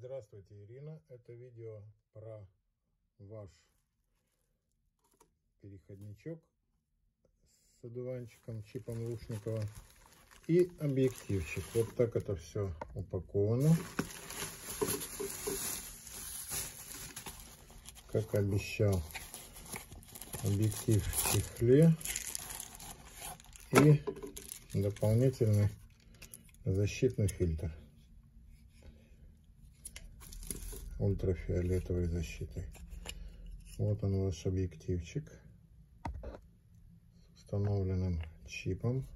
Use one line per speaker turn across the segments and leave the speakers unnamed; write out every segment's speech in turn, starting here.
Здравствуйте, Ирина. Это видео про ваш переходничок с одуванчиком, чипом Лушникова и объективчик. Вот так это все упаковано. Как обещал, объектив в чехле и дополнительный защитный фильтр ультрафиолетовой защитой. Вот он ваш объективчик с установленным чипом.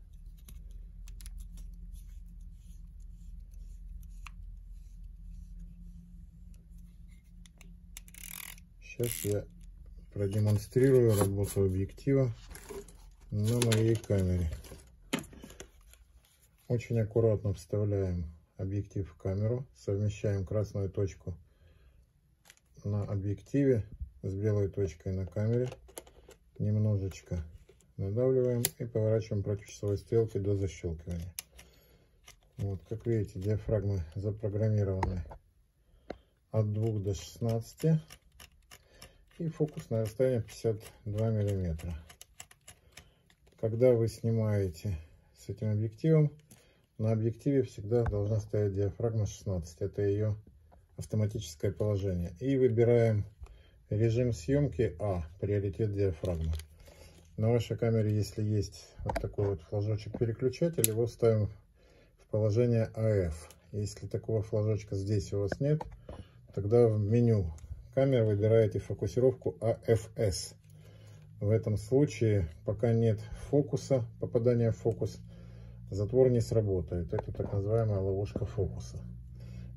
Сейчас я продемонстрирую работу объектива на моей камере. Очень аккуратно вставляем объектив в камеру, совмещаем красную точку на объективе с белой точкой на камере. Немножечко надавливаем и поворачиваем против часовой стрелки до защелкивания. Вот, как видите, диафрагмы запрограммированы от 2 до 16 и фокусное расстояние 52 миллиметра. Когда вы снимаете с этим объективом, на объективе всегда должна стоять диафрагма 16. Это ее автоматическое положение. И выбираем режим съемки А, приоритет диафрагмы. На вашей камере, если есть вот такой вот флажочек переключатель, его ставим в положение АФ. Если такого флажочка здесь у вас нет, тогда в меню камеры выбираете фокусировку АФС. В этом случае, пока нет фокуса, попадания в фокус, затвор не сработает. Это так называемая ловушка фокуса.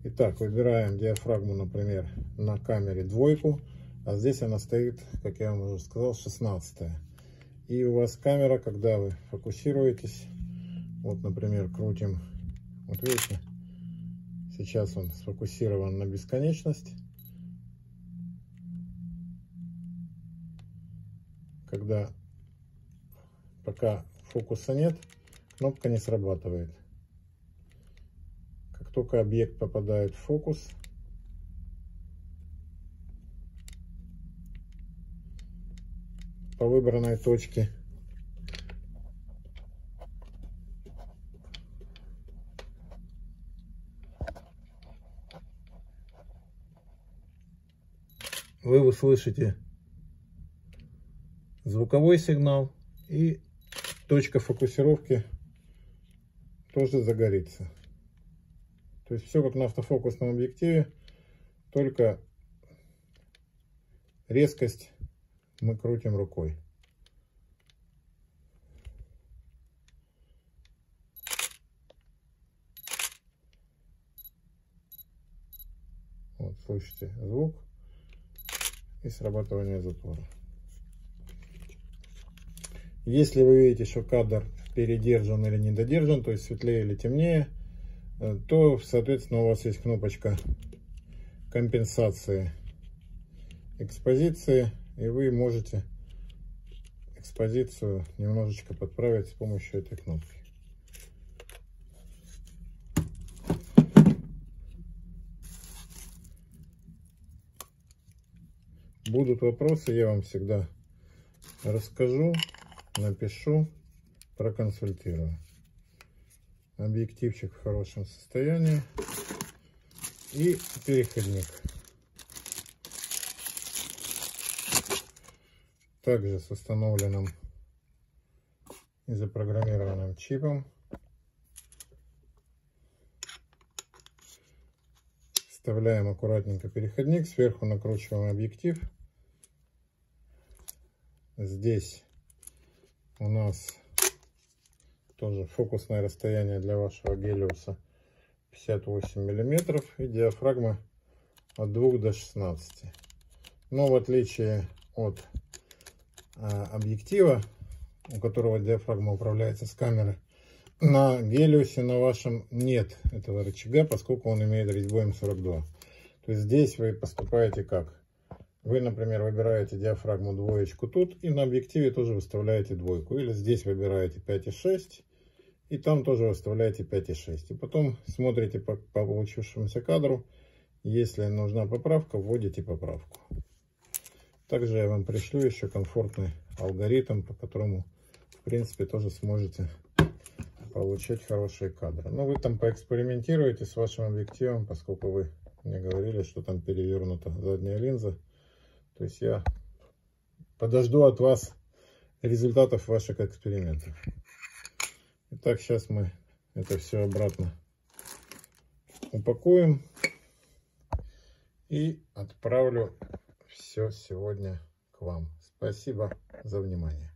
Итак, выбираем диафрагму, например, на камере двойку, а здесь она стоит, как я вам уже сказал, 16. И у вас камера, когда вы фокусируетесь, вот, например, крутим, вот видите, сейчас он сфокусирован на бесконечность. Когда пока фокуса нет, кнопка не срабатывает только объект попадает в фокус, по выбранной точке вы услышите звуковой сигнал и точка фокусировки тоже загорится. То есть все как на автофокусном объективе, только резкость мы крутим рукой. Вот, слышите звук и срабатывание затвора. Если вы видите, что кадр передержан или недодержан, то есть светлее или темнее, то, соответственно, у вас есть кнопочка компенсации экспозиции, и вы можете экспозицию немножечко подправить с помощью этой кнопки. Будут вопросы, я вам всегда расскажу, напишу, проконсультирую объективчик в хорошем состоянии и переходник. Также с установленным и запрограммированным чипом. Вставляем аккуратненько переходник, сверху накручиваем объектив. Здесь у нас тоже фокусное расстояние для вашего гелиуса. 58 миллиметров и диафрагма от 2 до 16 но в отличие от а, объектива у которого диафрагма управляется с камеры на гелиусе на вашем нет этого рычага поскольку он имеет резьбу М42 то есть здесь вы поступаете как? Вы например выбираете диафрагму двоечку тут и на объективе тоже выставляете двойку. Или здесь выбираете 5,6 и там тоже выставляете 5,6. И потом смотрите по, по получившемуся кадру Если нужна поправка, вводите поправку. Также я вам пришлю еще комфортный алгоритм, по которому, в принципе, тоже сможете получать хорошие кадры. Но вы там поэкспериментируете с вашим объективом, поскольку вы мне говорили, что там перевернута задняя линза. То есть я подожду от вас результатов ваших экспериментов. Итак, сейчас мы это все обратно упакуем и отправлю все сегодня к вам. Спасибо за внимание.